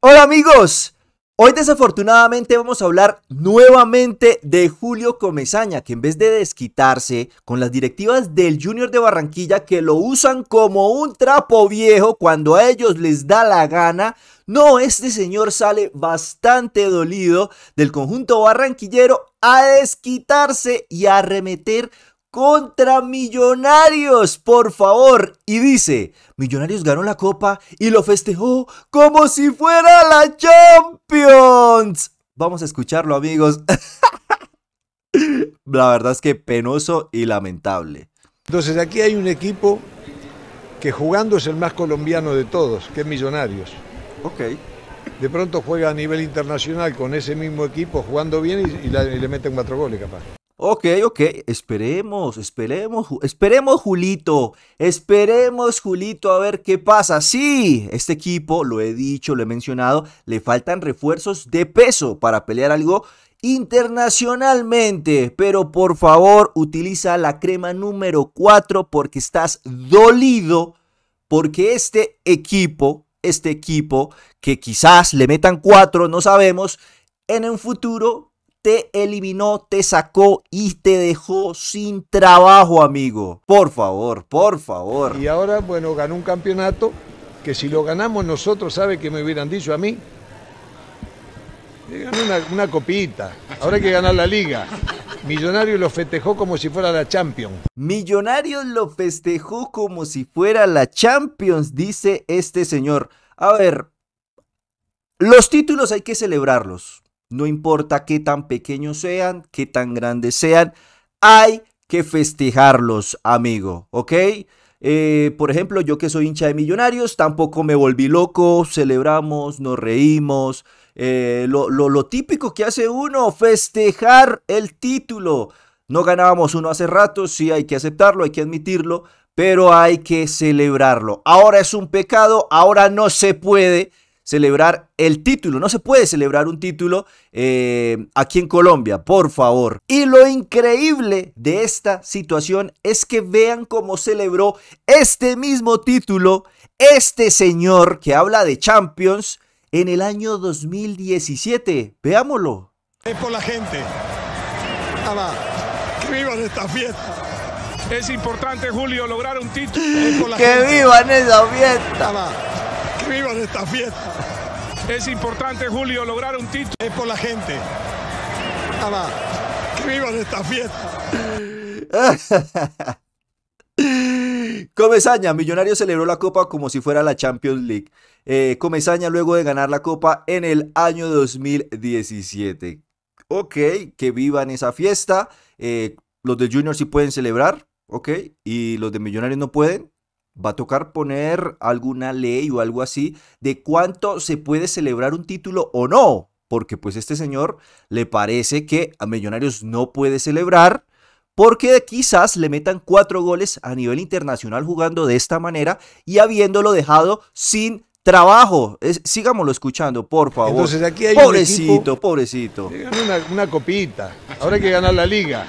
Hola amigos, hoy desafortunadamente vamos a hablar nuevamente de Julio Comesaña, que en vez de desquitarse con las directivas del Junior de Barranquilla que lo usan como un trapo viejo cuando a ellos les da la gana, no, este señor sale bastante dolido del conjunto barranquillero a desquitarse y a arremeter contra Millonarios, por favor. Y dice, Millonarios ganó la copa y lo festejó como si fuera la Champions. Vamos a escucharlo, amigos. la verdad es que penoso y lamentable. Entonces aquí hay un equipo que jugando es el más colombiano de todos, que es Millonarios. Ok. De pronto juega a nivel internacional con ese mismo equipo jugando bien y, y la- y le meten cuatro goles capaz. Ok, ok, esperemos, esperemos, esperemos Julito, esperemos Julito a ver qué pasa. Sí, este equipo, lo he dicho, lo he mencionado, le faltan refuerzos de peso para pelear algo internacionalmente, pero por favor utiliza la crema número 4 porque estás dolido, porque este equipo, este equipo que quizás le metan 4, no sabemos, en un futuro te eliminó, te sacó y te dejó sin trabajo, amigo. Por favor, por favor. Y ahora, bueno, ganó un campeonato que si lo ganamos nosotros, ¿sabe que me hubieran dicho a mí? Ganó una, una copita. Ahora hay que ganar la liga. Millonario lo festejó como si fuera la Champions. Millonarios lo festejó como si fuera la Champions, dice este señor. A ver, los títulos hay que celebrarlos. No importa qué tan pequeños sean, qué tan grandes sean, hay que festejarlos, amigo, ¿ok? Eh, por ejemplo, yo que soy hincha de Millonarios, tampoco me volví loco, celebramos, nos reímos, eh, lo, lo- lo típico que hace uno, festejar el título. No ganábamos uno hace rato, sí hay que aceptarlo, hay que admitirlo, pero hay que celebrarlo. Ahora es un pecado, ahora no se puede celebrar el título. No se puede celebrar un título eh, aquí en Colombia, por favor. Y lo increíble de esta situación es que vean cómo celebró este mismo título este señor que habla de Champions en el año 2017. Veámoslo. Es por la gente. Ama, que vivan esta fiesta. Es importante, Julio, lograr un título. Es por la ¡Que gente. vivan esa fiesta! Ama, que vivan esta fiesta. Es importante, Julio, lograr un título. Es por la gente. Ama, que vivan esta fiesta. Comesaña, Millonario celebró la copa como si fuera la Champions League. Eh, Comesaña luego de ganar la copa en el año 2017. Ok, que vivan esa fiesta. Eh, los de Junior sí pueden celebrar, ok, y los de Millonarios no pueden. Va a tocar poner alguna ley o algo así de cuánto se puede celebrar un título o no. Porque pues este señor le parece que a Millonarios no puede celebrar porque quizás le metan cuatro goles a nivel internacional jugando de esta manera y habiéndolo dejado sin trabajo. Es- sigámoslo escuchando, por favor. Entonces aquí hay un pobrecito, equipo- pobrecito. Una, una copita. Ahora hay que ganar la liga.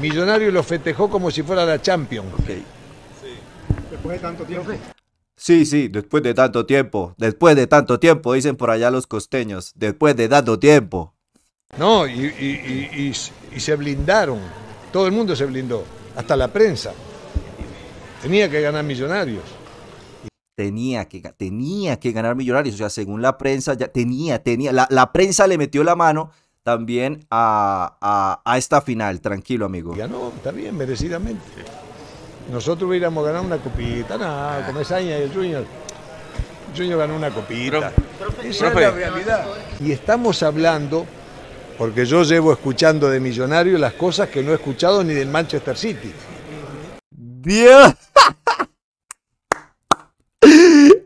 Millonario lo festejó como si fuera la Champions. Ok. Sí, sí, después de tanto tiempo, después de tanto tiempo, dicen por allá los costeños, después de tanto tiempo. No, y, y- y- y- y se blindaron. Todo el mundo se blindó. Hasta la prensa. Tenía que ganar Millonarios. Tenía que, tenía que ganar Millonarios, o sea, según la prensa, ya tenía, tenía, la, la prensa le metió la mano también a, a- a esta final, tranquilo amigo. Y ganó, está bien, merecidamente. Nosotros hubiéramos ganado una copita, no, como Saña y el Junior. El Junior ganó una copita. Esa es la realidad. Y estamos hablando, porque yo llevo escuchando de Millonarios las cosas que no he escuchado ni del Manchester City. Dios.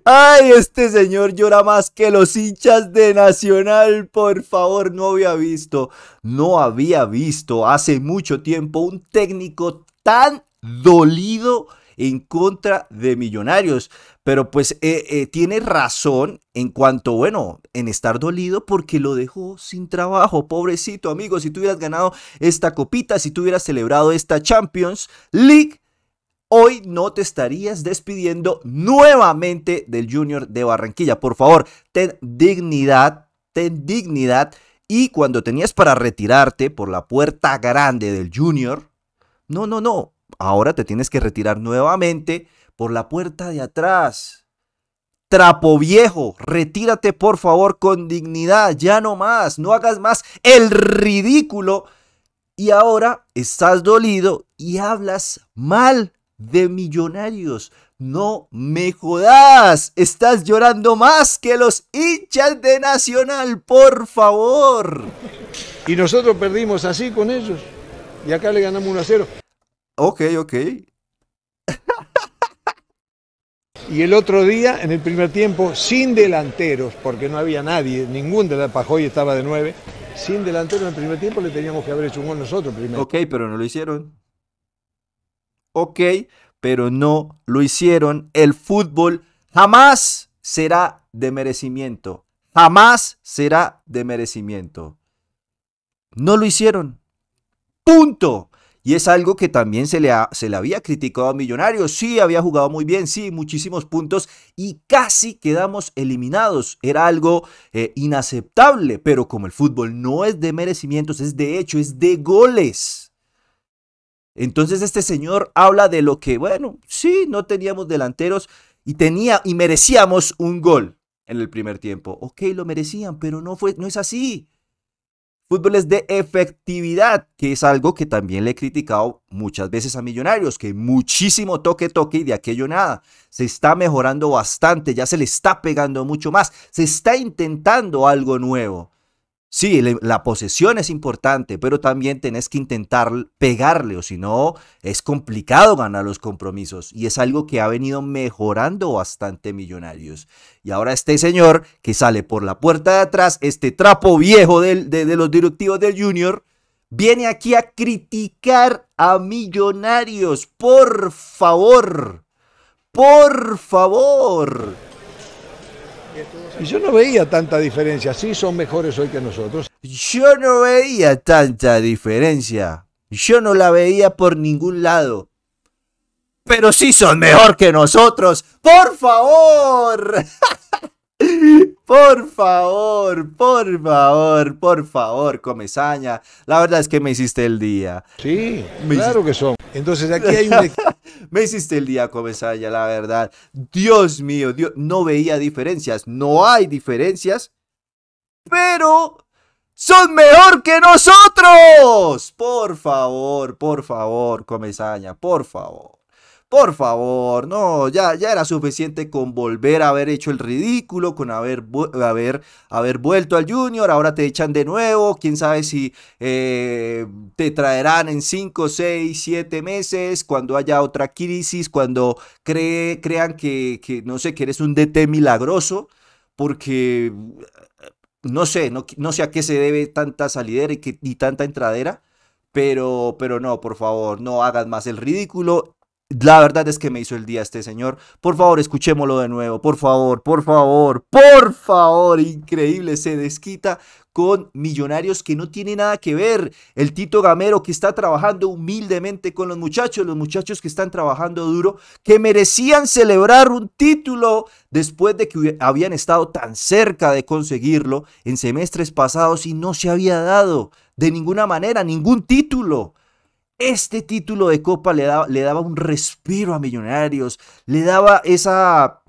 Ay, este señor llora más que los hinchas de Nacional. Por favor, no había visto, no había visto hace mucho tiempo un técnico tan dolido en contra de Millonarios. Pero pues eh, eh, tiene razón en cuanto, bueno, en estar dolido porque lo dejó sin trabajo. Pobrecito amigo, si tú hubieras ganado esta copita, si tú hubieras celebrado esta Champions League, hoy no te estarías despidiendo nuevamente del Junior de Barranquilla. Por favor, ten dignidad, ten dignidad. Y cuando tenías para retirarte por la puerta grande del Junior, no, no, no. Ahora te tienes que retirar nuevamente por la puerta de atrás. Trapo viejo, retírate por favor con dignidad, ya no más, no hagas más el ridículo. Y ahora estás dolido y hablas mal de millonarios. No me jodas, estás llorando más que los hinchas de Nacional, por favor. Y nosotros perdimos así con ellos. Y acá le ganamos 1 a 0. Ok, ok. y el otro día, en el primer tiempo, sin delanteros, porque no había nadie, ningún de la Pajoy estaba de 9, sin delanteros en el primer tiempo le teníamos que haber hecho un gol nosotros primero. Ok, pero no lo hicieron. Ok, pero no lo hicieron. El fútbol jamás será de merecimiento. Jamás será de merecimiento. No lo hicieron. Punto. Y es algo que también se le, se le había criticado a Millonarios. Sí, había jugado muy bien, sí, muchísimos puntos y casi quedamos eliminados. Era algo eh, inaceptable, pero como el fútbol no es de merecimientos, es de hecho, es de goles. Entonces este señor habla de lo que, bueno, sí, no teníamos delanteros y tenía y merecíamos un gol en el primer tiempo. Ok, lo merecían, pero no fue, no es así. Fútbol es de efectividad, que es algo que también le he criticado muchas veces a Millonarios, que muchísimo toque toque y de aquello nada. Se está mejorando bastante, ya se le está pegando mucho más, se está intentando algo nuevo. Sí, la posesión es importante, pero también tenés que intentar pegarle, o si no, es complicado ganar los compromisos. Y es algo que ha venido mejorando bastante Millonarios. Y ahora este señor que sale por la puerta de atrás, este trapo viejo de, de los directivos del Junior, viene aquí a criticar a Millonarios. Por favor, por favor. Y yo no veía tanta diferencia. Sí son mejores hoy que nosotros. Yo no veía tanta diferencia. Yo no la veía por ningún lado. Pero sí son mejor que nosotros. ¡Por favor! Por favor, por favor, por favor, Comesaña. La verdad es que me hiciste el día. Sí, claro que son. Entonces aquí hay un... me hiciste el día, Comesaña, la verdad. Dios mío, Dios, no veía diferencias. No hay diferencias. Pero son mejor que nosotros. Por favor, por favor, Comesaña, por favor. Por favor, no, ya, ya era suficiente con volver a haber hecho el ridículo, con haber, haber, haber vuelto al Junior, ahora te echan de nuevo, quién sabe si eh, te traerán en 5, 6, 7 meses, cuando haya otra crisis, cuando crean que, que, no sé, que eres un DT milagroso, porque no sé, no, no sé a qué se debe tanta salidera y, que, y tanta entradera. Pero, pero no, por favor, no hagas más el ridículo. La verdad es que me hizo el día este señor. Por favor, escuchémoslo de nuevo. Por favor, por favor, por favor. Increíble, se desquita con millonarios que no tiene nada que ver. El Tito Gamero que está trabajando humildemente con los muchachos, los muchachos que están trabajando duro, que merecían celebrar un título después de que habían estado tan cerca de conseguirlo en semestres pasados y no se había dado de ninguna manera ningún título. Este título de Copa le daba, un respiro a Millonarios, le daba esa,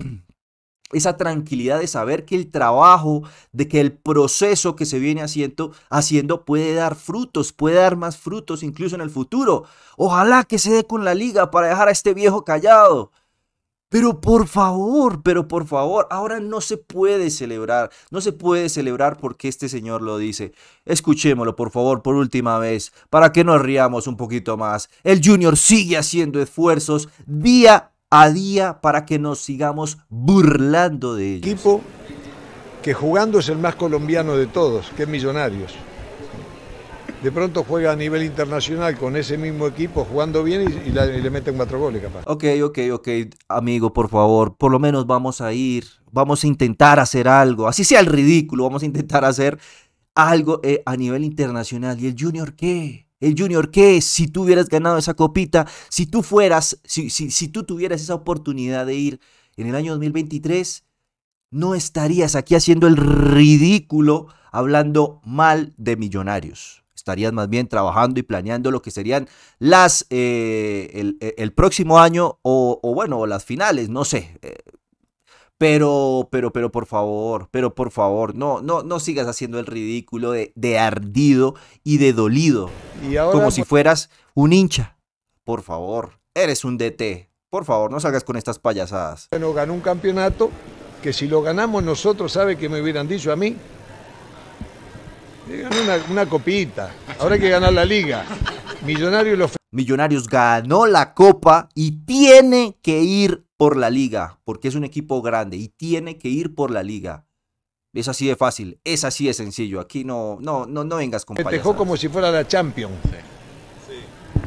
esa tranquilidad de saber que el trabajo, de que el proceso que se viene haciendo, haciendo puede dar frutos, puede dar más frutos incluso en el futuro. Ojalá que se dé con la liga para dejar a este viejo callado. Pero por favor, pero por favor, ahora no se puede celebrar, no se puede celebrar porque este señor lo dice. Escuchémoslo, por favor, por última vez, para que nos riamos un poquito más. El Junior sigue haciendo esfuerzos día a día para que nos sigamos burlando de ellos. Equipo que jugando es el más colombiano de todos, que es Millonarios de pronto juega a nivel internacional con ese mismo equipo jugando bien y, le meten cuatro goles capaz. Ok, ok, ok, amigo, por favor, por lo menos vamos a ir, vamos a intentar hacer algo, así sea el ridículo, vamos a intentar hacer algo eh, a nivel internacional. ¿Y el Junior qué? El Junior, ¿qué? Si tú hubieras ganado esa copita, si tú fueras, si tú tuvieras esa oportunidad de ir en el año 2023, no estarías aquí haciendo el ridículo hablando mal de millonarios. Estarías más bien trabajando y planeando lo que serían las eh, el, próximo año o, bueno, las finales, no sé. Eh, pero, pero, pero por favor, pero por favor, no, no, no sigas haciendo el ridículo de, de ardido y de dolido. como si fueras un hincha. Por favor, eres un DT. Por favor, no salgas con estas payasadas. Bueno, ganó un campeonato que si lo ganamos nosotros, ¿sabe que me hubieran dicho a mí? Ganó una, una copita. Ahora hay que ganar la liga. Millonarios lo Millonarios ganó la copa y tiene que ir por la liga, porque es un equipo grande y tiene que ir por la liga. Es así de fácil, es así de sencillo. Aquí no, no, no, no vengas con Festejó como si fuera la Champions. Sí.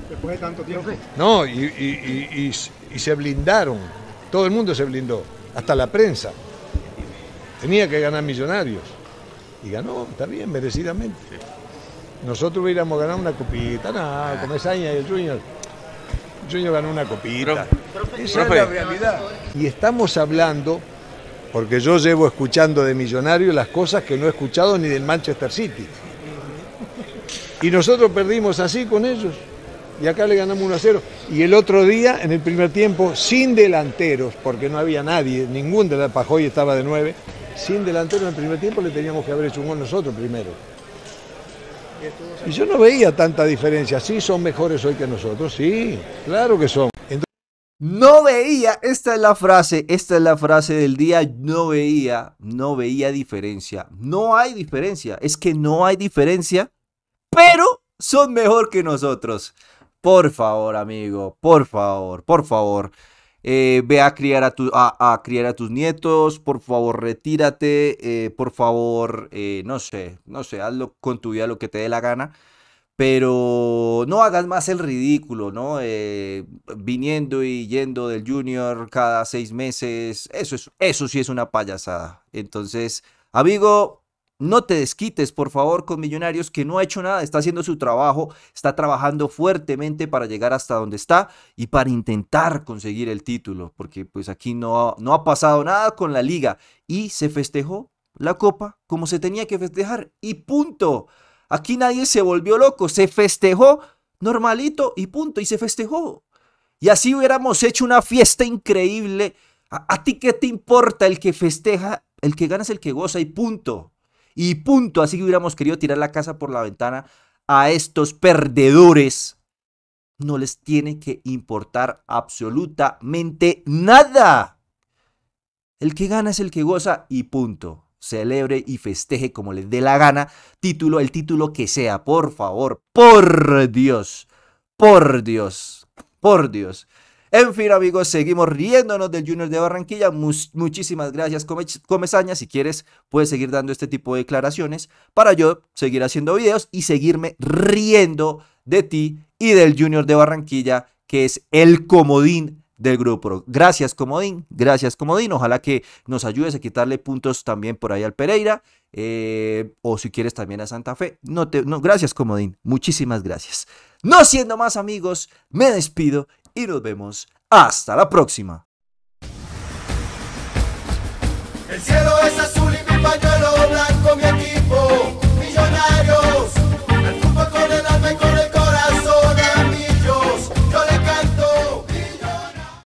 Después de tanto tiempo. No, y, y se blindaron. Todo el mundo se blindó, hasta la prensa. Tenía que ganar Millonarios. Y ganó, está bien, merecidamente. Nosotros hubiéramos ganado una copita, nada, como es Aña y el Junior. Junior ganó una copita. Esa es la realidad. Y estamos hablando, porque yo llevo escuchando de Millonario las cosas que no he escuchado ni del Manchester City. Y nosotros perdimos así con ellos. Y acá le ganamos 1 a 0. Y el otro día, en el primer tiempo, sin delanteros, porque no había nadie, ningún de la Pajoy estaba de 9, sin delanteros en el primer tiempo le teníamos que haber hecho un gol nosotros primero. Y yo no veía tanta diferencia. Sí, son mejores hoy que nosotros, sí, claro que son. No veía, esta es la frase, esta es la frase del día, no veía, no veía diferencia. No hay diferencia, es que no hay diferencia, pero son mejor que nosotros. Por favor, amigo, por favor, por favor. Eh, ve a criar a, tu, a, criar a tus nietos, por favor retírate, eh, por favor, eh, no sé, no sé, hazlo con tu vida lo que te dé la gana, pero no hagas más el ridículo, ¿no? viniendo y yendo del junior cada seis meses, eso, es, eso sí es una payasada. Entonces, amigo, no te desquites, por favor, con Millonarios, que no ha hecho nada, está haciendo su trabajo, está trabajando fuertemente para llegar hasta donde está y para intentar conseguir el título, porque pues aquí no, no ha pasado nada con la liga y se festejó la copa como se tenía que festejar y punto. Aquí nadie se volvió loco, se festejó normalito y punto, y se festejó. Y así hubiéramos hecho una fiesta increíble. ¿A, a ti qué te importa el que festeja? El que gana es el que goza y punto. Y punto, así que hubiéramos querido tirar la casa por la ventana a estos perdedores. No les tiene que importar absolutamente nada. El que gana es el que goza y punto. Celebre y festeje como les dé la gana. Título, el título que sea, por favor. Por Dios. Por Dios. Por Dios. En fin, amigos, seguimos riéndonos del Junior de Barranquilla. muchísimas gracias, Comesaña. Si quieres, puedes seguir dando este tipo de declaraciones para yo seguir haciendo videos y seguirme riendo de ti y del Junior de Barranquilla, que es el comodín del grupo. Gracias, Comodín. Gracias, Comodín. Ojalá que nos ayudes a quitarle puntos también por ahí al Pereira. Eh, o si quieres también a Santa Fe. No te, no, gracias, Comodín. Muchísimas gracias. No siendo más amigos, me despido y nos vemos hasta la próxima.